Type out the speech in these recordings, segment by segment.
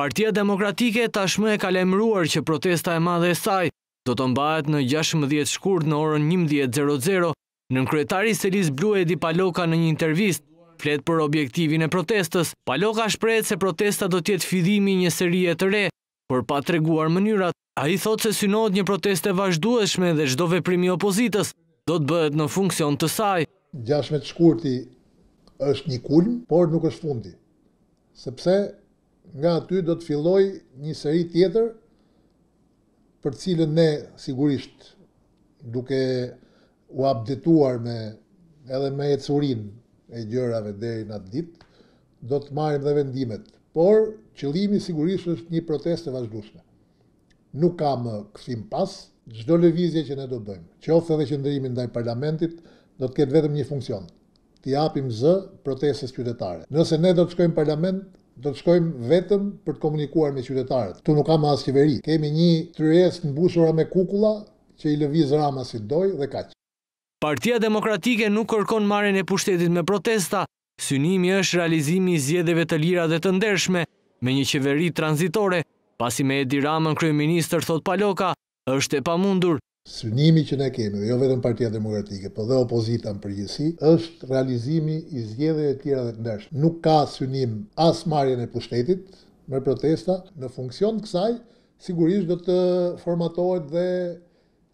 Partia Demokratike tashmë e ka lajmëruar që protesta e madhe e saj do të mbahet në gjashtëmbëdhjetë shkurt në orën njëmbëdhjetë zero zero. Nënkryetari i Selisë Blu Edi Paloka në një intervistë flet për objektivin e protestës. Paloka shprehet se protesta do të jetë fillimi i një serie të re Por pa treguar mënyrat, ai thotë se synohet një protestë e vazhdueshme dhe çdo veprim i opozitës do të bëhet në funksion të saj. Gjashtëmbëdhjetë shkurti është një kulm, por nuk është fundi, sepse nga aty do të fillojë një seri tjetër për të cilën ne sigurisht duke u updetuar me edhe me ecurinë e gjërave deri në atë ditë, do të marrim dhe vendimet. Por, qëllimi sigurisht është një protestë e vazhdueshme. Nuk ka më kthim pas. Çdo lëvizje që ne do bëjmë, qoftë edhe qëndrimi ndaj Parlamentit, do të ketë vetëm një funksion, t'i japim zë protestës qytetare. Nëse ne do të shkojmë parlament, do të shkojmë vetëm për të komunikuar me qytetarët. Këtu nuk ka më as qeveri. Kemi një tryezë të mbushur me kukulla që i lëviz Rama si të dojë dhe kaq. Partia Demokratike nuk kërkon marrjen e pushtetit me protesta, synimi është realizimi i zgjedhjeve të lira dhe të ndershme, me një qeveri tranzitore, pasi me Edi Ramën kryeministër, thotë Paloka, Është e pamundur. Synimi që ne kemi, jo vetëm Partia Demokratike, po dhe opozita në përgjithësi, është realizimi i zgjedhjeve të lira dhe të ndershme. Nuk ka synim as marrjen e pushtetit me protesta, në funksion të kësaj, sigurisht do të formatohet dhe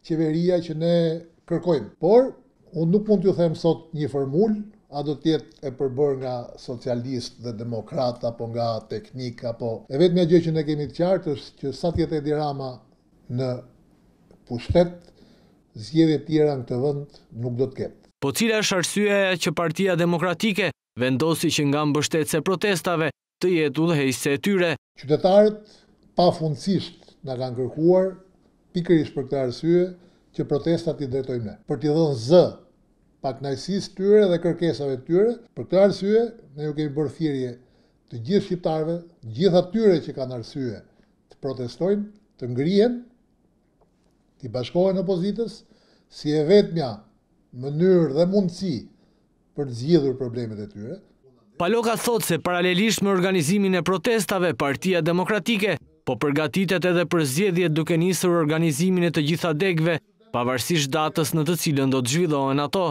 qeveria që ne kërkojmë. Por, Unë nuk mund t'ju them sot një formulë, a do të jetë e përbërë nga socialistë dhe demokratë apo nga teknikë apo, e vetmja gjë që ne kemi të qartë është që sa të jetë Edi Rama në pushtet, zgjedhje të lira në këtë vend nuk do të ketë. Po cila është arsyeja që Partia Demokratike vendosi që nga mbështetëse e protestave të jetë udhëheqëse e tyre. Qytetarët pafundësisht na kanë kërkuar pikërisht për këtë arsye që protestat t'i drejtojmë ne, për t'i dhënë zë pakënaqësisë së tyre dhe kërkesave të tyre. Për këtë arsye ne ju kemi bërë thirrje të gjithë shqiptarëve, të gjithë atyre që kanë arsye të protestojnë, të ngrihen, t'i bashkohen opozitës, si e vetmja mënyrë dhe mundësi për të zgjidhur problemet e tyre. Paloka thotë se paralelisht me organizimin e protestave, Partia Demokratike po përgatitet edhe për zgjedhjet duke nisur organizimin e të gjitha degëve, pavarësisht datës në të cilën do të zhvillohen ato.